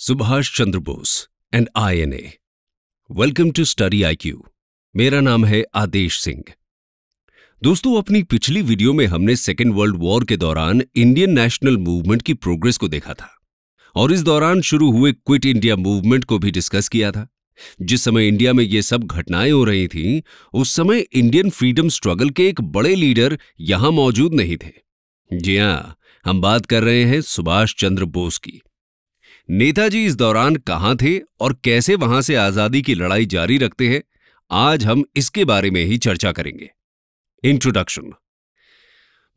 Subhash Chandra Bose and I N A welcome to study I Q मेरा नाम है आदेश सिंह। दोस्तों अपनी पिछली वीडियो में हमने सेकेंड वर्ल्ड वॉर के दौरान इंडियन नेशनल मूवमेंट की प्रोग्रेस को देखा था। और इस दौरान शुरू हुए क्विट इंडिया मूवमेंट को भी डिस्कस किया था। जिस समय इंडिया में ये सब घटनाएँ हो रही थीं, उस समय इंडियन फ्रीडम स्ट्रगल के एक बड़े लीडर यहाँ मौजूद नहीं थे। जी हाँ हम बात कर रहे हैं सुभाष चंद्र बोस की। नेताजी इस दौरान कहाँ थे और कैसे वहाँ से आज़ादी की लड़ाई जारी रखते हैं, आज हम इसके बारे में ही चर्चा करेंगे। इंट्रोडक्शन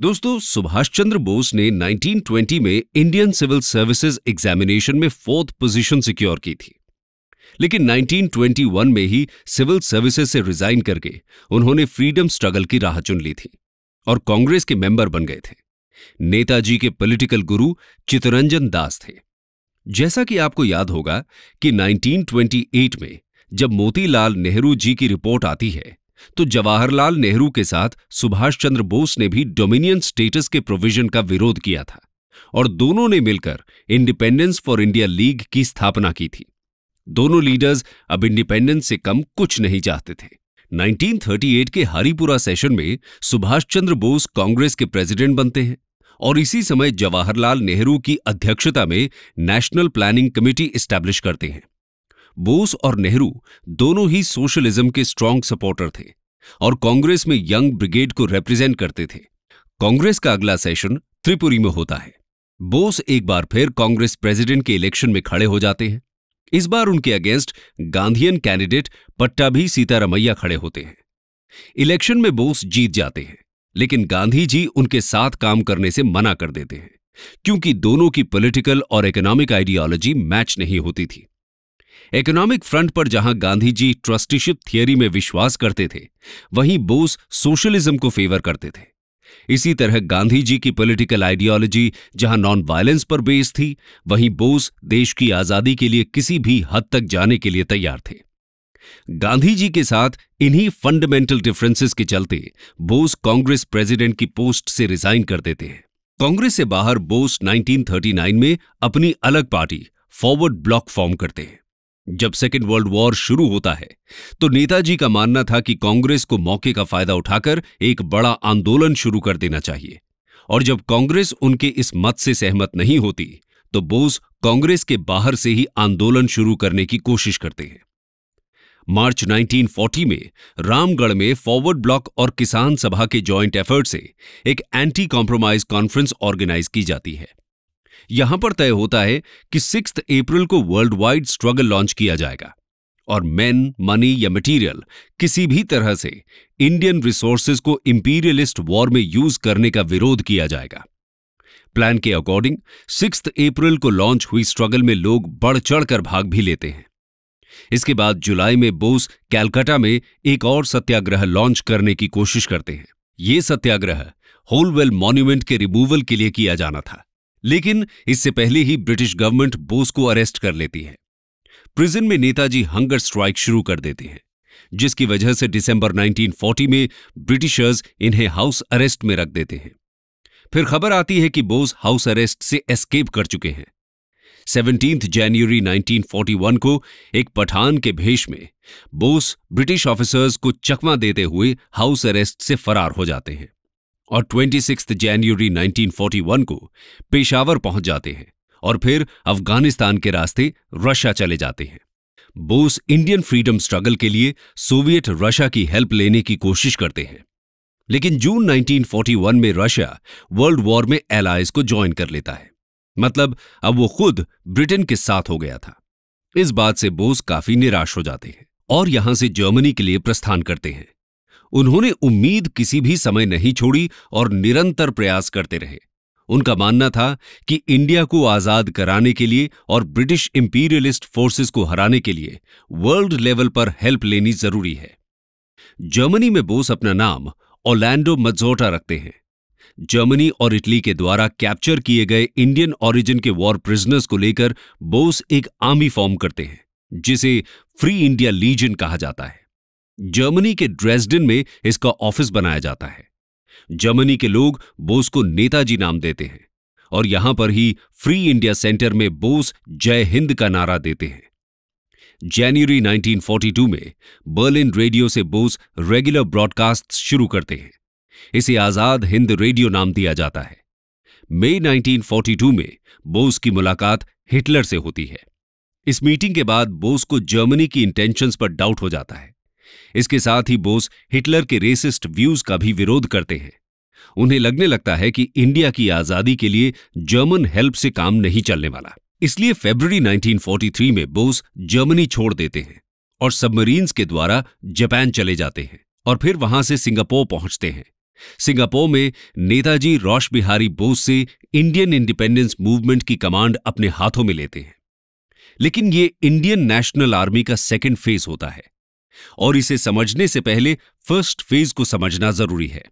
दोस्तों, सुभाष चंद्र बोस ने 1920 में इंडियन सिविल सर्विसेज़ एग्जामिनेशन में फोर्थ पोजीशन सिक्योर की थी। लेकिन 1921 में ही सिविल सर्विसेज़ से रिजाइन करके उन्होंने फ्रीडम स्ट्रगल की राह चुन ली थी और कांग्रेस के मेंबर बन गए थे। नेताजी के पॉलिटिकल गुरु चितरंजन दास थे। जैसा कि आपको याद होगा कि 1928 में जब मोतीलाल नेहरू जी की रिपोर्ट आती है तो जवाहरलाल नेहरू के साथ सुभाष चंद्र बोस ने भी डोमिनियन स्टेटस के प्रोविज़न का विरोध किया था और दोनों ने मिलकर इंडिपेंडेंस फॉर इंडिया लीग की स्थापना की थी। दोनों लीडर्स अब इंडिपेंडेंस से कम कुछ नहीं चाहते थे। 1938 के हरिपुरा सेशन में सुभाष चंद्र बोस कांग्रेस के प्रेसिडेंट बनते हैं। और इसी समय जवाहरलाल नेहरू की अध्यक्षता में नेशनल प्लानिंग कमेटी स्टैब्लिश करते हैं। बोस और नेहरू दोनों ही सोशलिज्म के स्ट्रांग सपोर्टर थे और कांग्रेस में यंग ब्रिगेड को रिप्रेजेंट करते थे। कांग्रेस का अगला सेशन त्रिपुरी में होता है। बोस एक बार फिर कांग्रेस प्रेसिडेंट के इलेक्शन में खड़े हो जाते हैं। इस बार उनके against Gandhian candidate Pattabhi Sitaramayya खड़े होते हैं। इलेक्शन में बोस जीत जाते हैं। लेकिन गांधी जी उनके साथ काम करने से मना कर देते हैं, क्योंकि दोनों की पॉलिटिकल और इकोनॉमिक आइडियोलॉजी मैच नहीं होती थी। इकोनॉमिक फ्रंट पर जहाँ गांधी जी ट्रस्टीशिप थियरी में विश्वास करते थे, वहीं बोस सोशलिज्म को फेवर करते थे। इसी तरह गांधी जी की पॉलिटिकल आइडियोलॉजी जहाँ नॉन वायलेंस पर बेस थी, वहीं बोस देश की आज़ादी के लिए किसी भी हद तक जाने के लिए तैयार थे। गांधी जी के साथ इन्हीं फंडामेंटल डिफरेंसेस के चलते बोस कांग्रेस प्रेसिडेंट की पोस्ट से रिजाइन कर देते हैं। कांग्रेस से बाहर बोस 1939 में अपनी अलग पार्टी फॉरवर्ड ब्लॉक फॉर्म करते हैं। जब सेकेंड वर्ल्ड वॉर शुरू होता है तो नेताजी का मानना था कि कांग्रेस को मौके का फ़ायदा उठाकर एक बड़ा आंदोलन शुरू कर देना चाहिए। और जब कांग्रेस उनके इस मत से सहमत नहीं होती तो बोस कांग्रेस के बाहर से ही आंदोलन शुरू करने की कोशिश करते हैं। मार्च 1940 में रामगढ़ में फॉरवर्ड ब्लॉक और किसान सभा के जॉइंट एफर्ट से एक एंटी कॉम्प्रोमाइज कॉन्फ्रेंस ऑर्गेनाइज की जाती है। यहाँ पर तय होता है कि सिक्स अप्रैल को वर्ल्ड वाइड स्ट्रगल लॉन्च किया जाएगा और मैन मनी या मटेरियल किसी भी तरह से इंडियन रिसोर्सेज को इंपीरियलिस्ट वॉर में यूज़ करने का विरोध किया जाएगा। प्लान के अकॉर्डिंग सिक्स अप्रैल को लॉन्च हुई स्ट्रगल में लोग बढ़ चढ़कर भाग भी लेते हैं। इसके बाद जुलाई में बोस कैलकाटा में एक और सत्याग्रह लॉन्च करने की कोशिश करते हैं। ये सत्याग्रह होलवेल मॉन्यूमेंट के रिमूवल के लिए किया जाना था, लेकिन इससे पहले ही ब्रिटिश गवर्नमेंट बोस को अरेस्ट कर लेती है। प्रिजन में नेताजी हंगर स्ट्राइक शुरू कर देते हैं, जिसकी वजह से दिसंबर 1940 में ब्रिटिशर्स इन्हें हाउस अरेस्ट में रख देते हैं। फिर खबर आती है कि बोस हाउस अरेस्ट से एस्केप कर चुके हैं। सेवनटीन जनवरी 1941 को एक पठान के भेष में बोस ब्रिटिश ऑफिसर्स को चकमा देते हुए हाउस अरेस्ट से फरार हो जाते हैं और 26 जनवरी 1941 को पेशावर पहुँच जाते हैं और फिर अफ़गानिस्तान के रास्ते रशिया चले जाते हैं। बोस इंडियन फ्रीडम स्ट्रगल के लिए सोवियत रशिया की हेल्प लेने की कोशिश करते हैं। लेकिन जून 1941 में रशिया वर्ल्ड वॉर में एलाइज को ज्वाइन कर लेता है। मतलब अब वो खुद ब्रिटेन के साथ हो गया था। इस बात से बोस काफ़ी निराश हो जाते हैं और यहाँ से जर्मनी के लिए प्रस्थान करते हैं। उन्होंने उम्मीद किसी भी समय नहीं छोड़ी और निरंतर प्रयास करते रहे। उनका मानना था कि इंडिया को आज़ाद कराने के लिए और ब्रिटिश इंपीरियलिस्ट फोर्सेस को हराने के लिए वर्ल्ड लेवल पर हेल्प लेनी ज़रूरी है। जर्मनी में बोस अपना नाम ओलैंडो मजोटा रखते हैं। जर्मनी और इटली के द्वारा कैप्चर किए गए इंडियन ओरिजिन के वॉर प्रिजनर्स को लेकर बोस एक आर्मी फॉर्म करते हैं, जिसे फ्री इंडिया लीजन कहा जाता है। जर्मनी के ड्रेसडन में इसका ऑफ़िस बनाया जाता है। जर्मनी के लोग बोस को नेताजी नाम देते हैं और यहाँ पर ही फ्री इंडिया सेंटर में बोस जय हिंद का नारा देते हैं। जनवरी 1942 में बर्लिन रेडियो से बोस रेगुलर ब्रॉडकास्ट शुरू करते हैं। इसे आज़ाद हिंद रेडियो नाम दिया जाता है। मई 1942 में बोस की मुलाकात हिटलर से होती है। इस मीटिंग के बाद बोस को जर्मनी की इंटेंशंस पर डाउट हो जाता है। इसके साथ ही बोस हिटलर के रेसिस्ट व्यूज़ का भी विरोध करते हैं। उन्हें लगने लगता है कि इंडिया की आज़ादी के लिए जर्मन हेल्प से काम नहीं चलने वाला। इसलिए फरवरी 1943 में बोस जर्मनी छोड़ देते हैं और सबमरीन्स के द्वारा जापान चले जाते हैं और फिर वहाँ से सिंगापुर पहुँचते हैं। सिंगापुर में नेताजी रोश बिहारी बोस से इंडियन इंडिपेंडेंस मूवमेंट की कमांड अपने हाथों में लेते हैं। लेकिन ये इंडियन नेशनल आर्मी का सेकेंड फ़ेज़ होता है और इसे समझने से पहले फ़र्स्ट फ़ेज़ को समझना ज़रूरी है।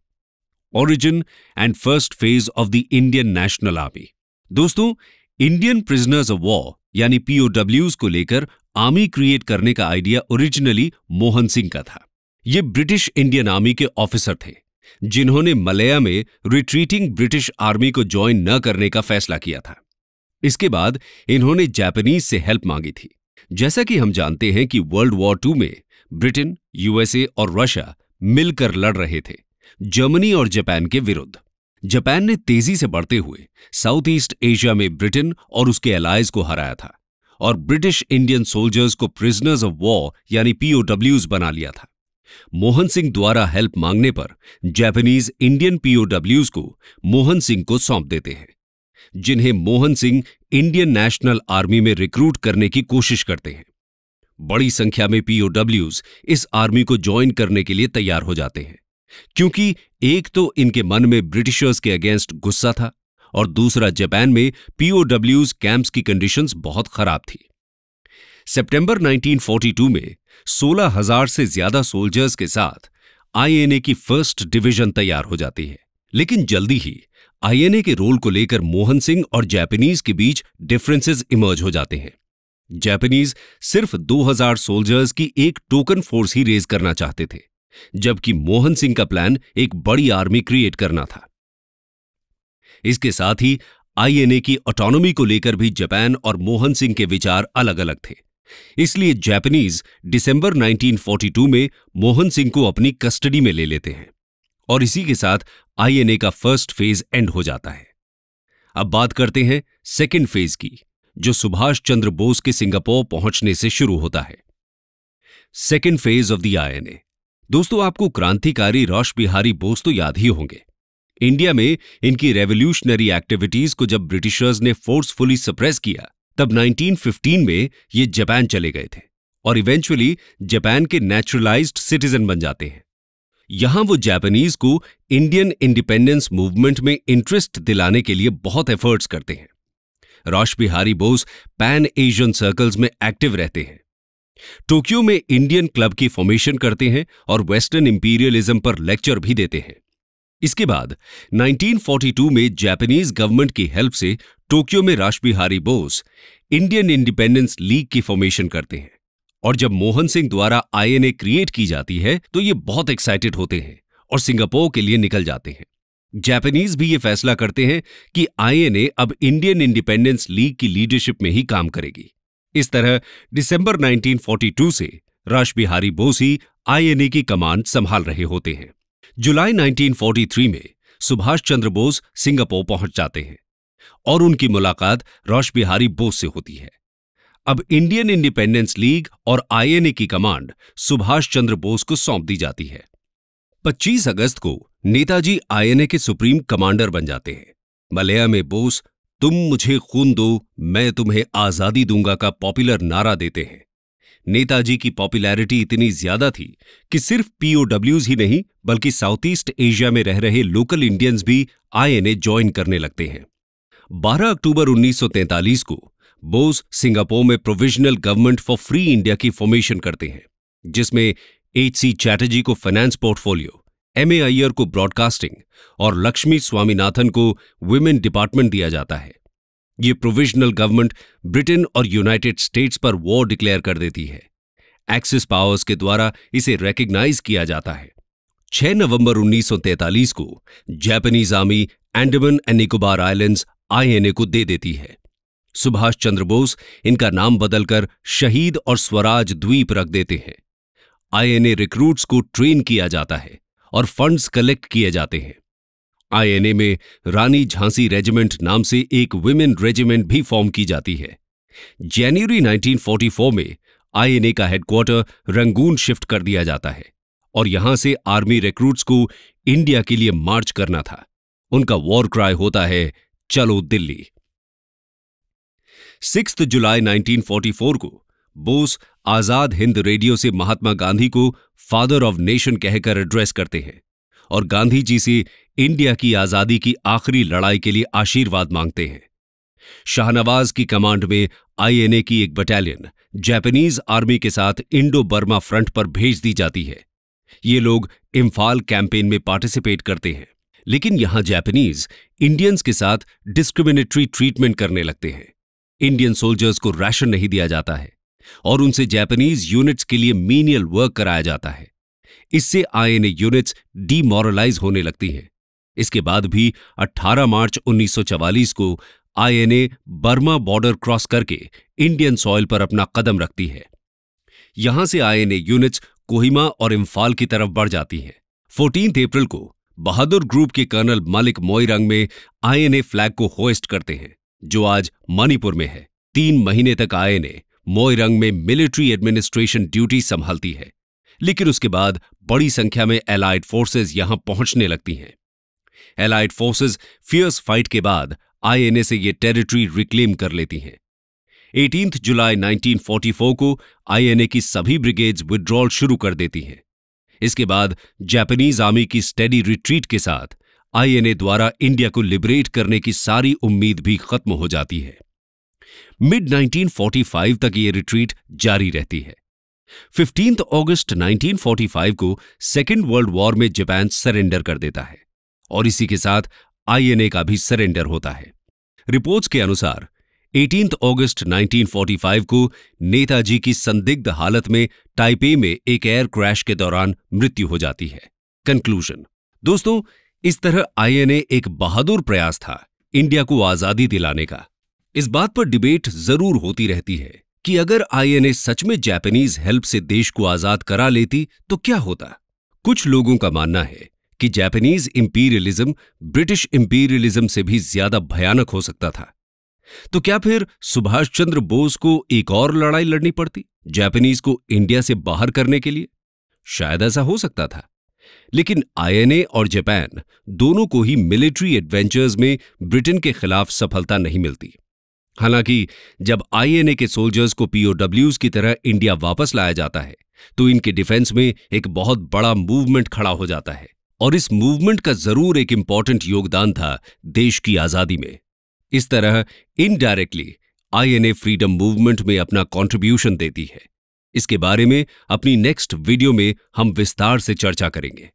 Origin and first phase of the Indian national army दोस्तों इंडियन प्रिजनर्स ऑफ़ वॉर यानी पीओडब्ल्यूज को लेकर आर्मी क्रिएट करने का आइडिया ओरिजिनली मोहन सिंह का था। ये ब्रिटिश इंडियन आर्मी के ऑफिसर थे। जिन्होंने मलया में रिट्रीटिंग ब्रिटिश आर्मी को ज्वाइन न करने का फैसला किया था। इसके बाद इन्होंने जापानीज से हेल्प मांगी थी। जैसा कि हम जानते हैं कि वर्ल्ड वॉर टू में ब्रिटेन यूएसए और रशिया मिलकर लड़ रहे थे जर्मनी और जापान के विरुद्ध। जापान ने तेज़ी से बढ़ते हुए साउथ ईस्ट एशिया में ब्रिटेन और उसके अलाइज को हराया था और ब्रिटिश इंडियन सोल्जर्स को प्रिजनर्स ऑफ़ वॉर यानी पीओडब्ल्यूज बना लिया था। मोहन सिंह द्वारा हेल्प मांगने पर जापानीज इंडियन पीओडब्ल्यूज को मोहन सिंह को सौंप देते हैं, जिन्हें Mohan Singh Indian national army में रिक्रूट करने की कोशिश करते हैं। बड़ी संख्या में पीओडब्ल्यूज इस आर्मी को ज्वाइन करने के लिए तैयार हो जाते हैं, क्योंकि एक तो इनके मन में ब्रिटिशर्स के अगेंस्ट गुस्सा था और दूसरा जापान में पीओडब्ल्यूज कैंप्स की कंडीशंस बहुत खराब थी। सितंबर 1942 में 16,000 से ज़्यादा सोल्जर्स के साथ आईएनए की फ़र्स्ट डिवीज़न तैयार हो जाती है। लेकिन जल्दी ही आईएनए के रोल को लेकर मोहन सिंह और जापानीज के बीच डिफरेंसेस इमर्ज हो जाते हैं। जापानीज सिर्फ़ 2000 सोल्जर्स की एक टोकन फोर्स ही रेज करना चाहते थे जबकि मोहन सिंह का प्लान एक बड़ी आर्मी क्रिएट करना था। इसके साथ ही आईएनए की ऑटोनॉमी को लेकर भी जापान और मोहन सिंह के विचार अलग अलग थे। इसलिए जापानीज दिसंबर 1942 में मोहन सिंह को अपनी कस्टडी में ले लेते हैं और इसी के साथ आईएनए का फ़र्स्ट फ़ेज़ एंड हो जाता है। अब बात करते हैं सेकेंड फ़ेज़ की, जो सुभाष चंद्र बोस के सिंगापुर पहुँचने से शुरू होता है। Second phase of the INA दोस्तों, आपको क्रांतिकारी रोश बिहारी बोस तो याद ही होंगे। इंडिया में इनकी रेवोल्यूशनरी एक्टिविटीज़ को जब ब्रिटिशर्स ने फोर्सफुली सप्रेस किया तब 1915 में ये जापान चले गए थे और इवेंचुअली जापान के नेचुरलाइज्ड सिटीजन बन जाते हैं। यहाँ वो जापानीज को इंडियन इंडिपेंडेंस मूवमेंट में इंटरेस्ट दिलाने के लिए बहुत एफर्ट्स करते हैं। Rash Behari Bose pan Asian circles में एक्टिव रहते हैं। टोक्यो में इंडियन क्लब की फॉर्मेशन करते हैं और वेस्टर्न इंपीरियलिज्म पर लेक्चर भी देते हैं। इसके बाद 1942 में जापानीज गवर्नमेंट की हेल्प से टोक्यो में Rashbehari Bose Indian independence league की फॉर्मेशन करते हैं और जब मोहन सिंह द्वारा आईएनए क्रिएट की जाती है तो ये बहुत एक्साइटेड होते हैं और सिंगापुर के लिए निकल जाते हैं। जापानीज भी ये फैसला करते हैं कि आईएनए अब इंडियन इंडिपेंडेंस लीग की लीडरशिप में ही काम करेगी। इस तरह दिसंबर 1942 से राशबिहारी बोस ही आईएनए की कमांड संभाल रहे होते हैं। जुलाई 1943 में सुभाष चंद्र बोस सिंगापुर पहुँच जाते हैं। और उनकी मुलाकात रोश बिहारी बोस से होती है। अब इंडियन इंडिपेंडेंस लीग और आईएनए की कमांड सुभाष चंद्र बोस को सौंप दी जाती है। 25 अगस्त को नेताजी आईएनए के सुप्रीम कमांडर बन जाते हैं। मलया में बोस, तुम मुझे खून दो, मैं तुम्हें आज़ादी दूँगा का पॉपुलर नारा देते हैं। नेताजी की पॉपुलैरिटी इतनी ज़्यादा थी कि सिर्फ़ पीओडब्ल्यूज ही नहीं, बल्कि साउथ ईस्ट एशिया में रह रहे लोकल इंडियंस भी आईएनए ज्वाइन करने लगते हैं। 12 अक्टूबर 1943 को बोस सिंगापुर में provisional government for free India की फॉर्मेशन करते हैं, जिसमें एच सी चैटर्जी को finance portfolio M A Iyer को ब्रॉडकास्टिंग और लक्ष्मी स्वामीनाथन को वुमेन डिपार्टमेंट दिया जाता है। ये प्रोविजनल गवर्नमेंट ब्रिटेन और यूनाइटेड स्टेट्स पर वॉर डिक्लेयर कर देती है। एक्सिस पावर्स के द्वारा इसे रिकग्नाइज किया जाता है। 6 नवंबर 1943 को Japanese army Andaman and Nicobar islands INA को दे देती है। सुभाष चंद्र बोस इनका नाम बदलकर शहीद और स्वराज द्वीप रख देते हैं। आईएनए रिक्रूट्स को ट्रेन किया जाता है और फंड्स कलेक्ट किए जाते हैं। आईएनए में रानी झांसी रेजिमेंट नाम से एक वुमेन रेजिमेंट भी फॉर्म की जाती है। जनवरी 1944 में आईएनए का हेडक्वार्टर रंगून शिफ्ट कर दिया जाता है और यहाँ से आर्मी रिक्रूट्स को इंडिया के लिए मार्च करना था। उनका वॉर क्राई होता है चलो दिल्ली। सिक्स जुलाई 1944 को बोस आज़ाद हिंद रेडियो से महात्मा गांधी को फादर ऑफ़ नेशन कहकर एड्रेस करते हैं और गांधी जी से इंडिया की आज़ादी की आखिरी लड़ाई के लिए आशीर्वाद मांगते हैं। शाहनवाज की कमांड में आईएनए की एक बटालियन जापानीज आर्मी के साथ इंडो बर्मा फ्रंट पर भेज दी जाती है। ये लोग इम्फाल कैंपेन में पार्टिसिपेट करते हैं। लेकिन यहाँ जापानीज इंडियंस के साथ डिस्क्रिमिनेटरी ट्रीटमेंट करने लगते हैं। इंडियन सोल्जर्स को राशन नहीं दिया जाता है और उनसे जापानीज यूनिट्स के लिए मीनियल वर्क कराया जाता है। इससे आईएनए यूनिट्स डीमोरलाइज होने लगती हैं। इसके बाद भी 18 मार्च 1944 को आईएनए बर्मा बॉर्डर क्रॉस करके इंडियन सॉइल पर अपना कदम रखती है। यहाँ से आईएनए यूनिट्स कोहिमा और इम्फाल की तरफ़ बढ़ जाती हैं। फोर्टीन अप्रैल को बहादुर ग्रुप के कर्नल मलिक मोईरंग में आईएनए फ्लैग को होस्ट करते हैं, जो आज मणिपुर में है। तीन महीने तक आईएनए मोईरंग में मिलिट्री एडमिनिस्ट्रेशन ड्यूटी संभालती है, लेकिन उसके बाद बड़ी संख्या में एलाइड फोर्सेज यहाँ पहुँचने लगती हैं। एलाइड फोर्सेज फियर्स फाइट के बाद आईएनए से ये टेरिटरी रिक्लेम कर लेती हैं। 18 जुलाई 1944 को आईएनए की सभी ब्रिगेड्स विड्रॉल शुरू कर देती हैं। इसके बाद जापानीज आर्मी की स्टेडी रिट्रीट के साथ आईएनए द्वारा इंडिया को लिबरेट करने की सारी उम्मीद भी खत्म हो जाती है। मिड 1945 तक ये रिट्रीट जारी रहती है। फिफ्टींथ अगस्त 1945 को सेकेंड वर्ल्ड वॉर में जापान सरेंडर कर देता है और इसी के साथ आईएनए का भी सरेंडर होता है। रिपोर्ट्स के अनुसार 18 अगस्त 1945 को नेताजी की संदिग्ध हालत में टाइपे में एक एयर क्रैश के दौरान मृत्यु हो जाती है। कंक्लूजन दोस्तों, इस तरह आईएनए एक बहादुर प्रयास था इंडिया को आज़ादी दिलाने का। इस बात पर डिबेट ज़रूर होती रहती है कि अगर आईएनए सच में जापानीज हेल्प से देश को आज़ाद करा लेती तो क्या होता? कुछ लोगों का मानना है कि जापानीज इंपीरियलिज्म ब्रिटिश इंपीरियलिज्म से भी ज़्यादा भयानक हो सकता था। तो क्या फिर सुभाष चंद्र बोस को एक और लड़ाई लड़नी पड़ती? जापानीज को इंडिया से बाहर करने के लिए? शायद ऐसा हो सकता था। लेकिन आईएनए और जापान दोनों को ही मिलिट्री एडवेंचर्स में ब्रिटेन के खिलाफ सफलता नहीं मिलती। हालाँकि जब आईएनए के सोल्जर्स को पीओडब्ल्यूज की तरह इंडिया वापस लाया जाता है तो इनके डिफेंस में एक बहुत बड़ा मूवमेंट खड़ा हो जाता है। और इस मूवमेंट का ज़रूर एक इंपॉर्टेंट योगदान था देश की आज़ादी में। इस तरह इनडायरेक्टली आईएनए फ्रीडम मूवमेंट में अपना कंट्रीब्यूशन देती है। इसके बारे में अपनी नेक्स्ट वीडियो में हम विस्तार से चर्चा करेंगे।